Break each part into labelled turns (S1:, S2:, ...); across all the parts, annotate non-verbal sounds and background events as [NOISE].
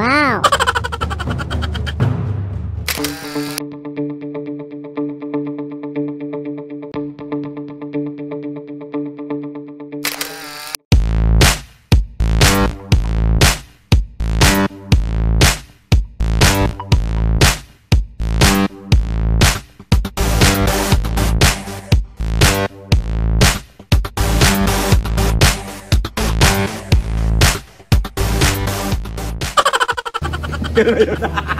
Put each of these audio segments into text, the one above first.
S1: Wow. [LAUGHS]
S2: [LAUGHS] na yun.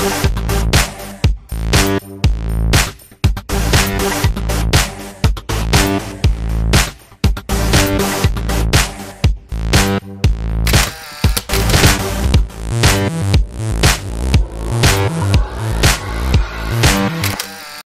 S3: Thank